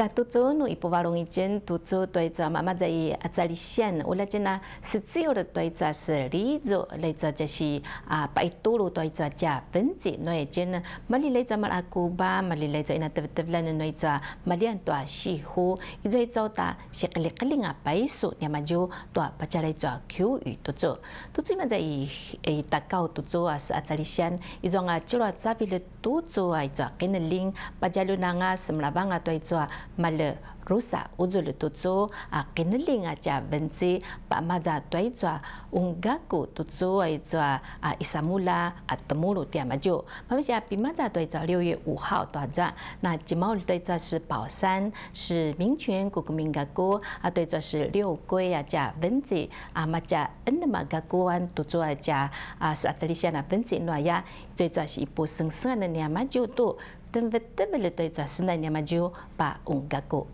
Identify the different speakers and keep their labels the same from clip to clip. Speaker 1: 在多做诺一步话容易做，多做对作妈妈在伊阿这里先，我来讲呢是自由的对作是立足，来作就是啊摆多路对作加文字，诺一间呢，么里来作么阿古巴，么里来作伊那特特拉的诺作么两段西湖，伊在做哒是格里个林啊白树，那么就多把加来作口语多做，多做么在伊诶大高多做啊是阿这里先，伊从阿几落差别多做来作格那林，把加里那啊什么拉巴阿对作。马勒。如果乌做嚟做做，啊，跟另阿只文仔，把马扎對抓，我唔古做。做阿抓啊，伊萨穆拉阿德穆魯點樣做？我咪寫邊马扎對住六月五号短住，那只冇只對住是宝山，是民權嗰個名家哥，啊，对住是六桂啊，加文仔啊，马加恩的马家哥安讀做阿只啊，是阿這里寫那文仔诺亚，最左是一部升升的两兩萬九度，等不得不了对左是那兩萬就把五家古。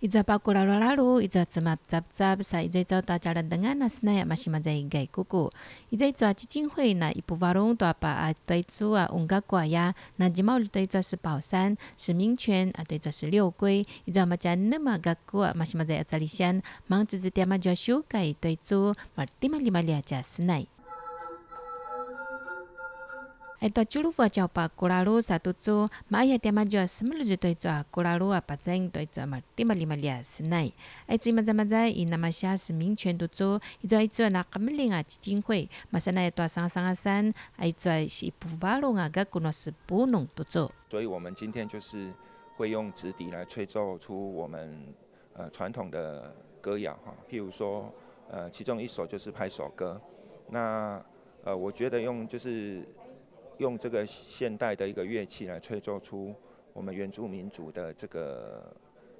Speaker 1: 一座八廓拉拉路，一座扎木扎扎寺，一座一座塔扎人，跟阿斯那呀，马西马扎伊盖古古。一座一座基金会，那一部分都阿对住啊，翁嘎果呀。那吉毛路对座是宝山，是名泉啊，对座是六龟。一座马扎尼玛嘎古啊，马西马扎阿扎里香，忙子子天阿娇修盖对住，马蒂马里马里阿扎斯奈。哎，多少路哇？叫把鼓拉罗，沙土做蚂蚁，他妈叫什么路子？多少鼓拉罗啊？把整多少嘛？滴嘛滴嘛滴啊！是那哎，做么子么子？伊那么写是民权独奏，伊做一做那革命啊基金会，嘛是那一大三三啊三，哎做是布瓦龙啊格古那是布隆独奏。所
Speaker 2: 以，我们今天就是会用纸笛来吹奏出我们呃传统的歌谣哈，譬如说呃其中一首就是拍手歌。那呃我觉得用就是。用这个现代的一个乐器来吹奏出我们原住民族的这个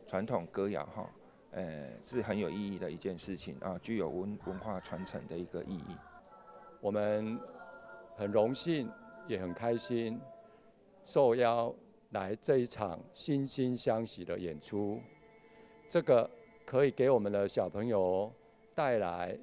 Speaker 2: 传统歌谣，哈，呃，是很有意义的一件事情啊，具有文文化传承的一个意义。我们很荣幸，也很开心，受邀
Speaker 3: 来这一场心心相惜的演出。这个可以给我们的小朋友带来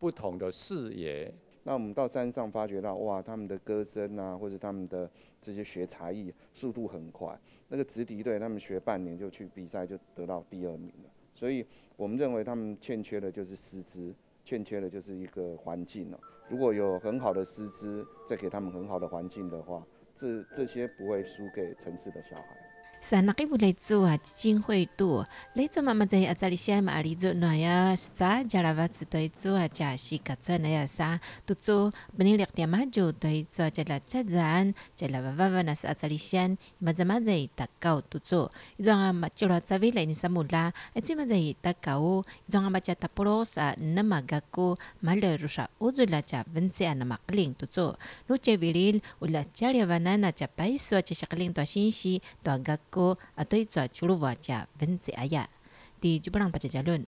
Speaker 3: 不同的视野。那我们到山上发觉到，哇，他们的歌声啊，或者他们的这些学才艺，速度很快。那个直笛队，他们学半年就去比赛，就得到第二名了。所以我们认为他们欠缺的就是师资，欠缺的就是一个环境了。如果有很好的师资，再给他们很好的环境的话，这这些不会输给城市的小
Speaker 1: 孩。sanakibu nakibule ha jin hui tu lezu mama zai azali sia ma ali zu no ya sa jalawa zu doi zu ha ja sa tu zu beni lek dia maju doi zu ja la cha zan ja la va va na sa azali sia ma za ma zai ta kau tu zu zo nga ma chi lo za vi le ni sa ana ma kling tu zu lu che viril u la cha le va na na cha pai so cha 哥啊，对，着猪肉或者蚊子啊呀，你就不让爸在家弄。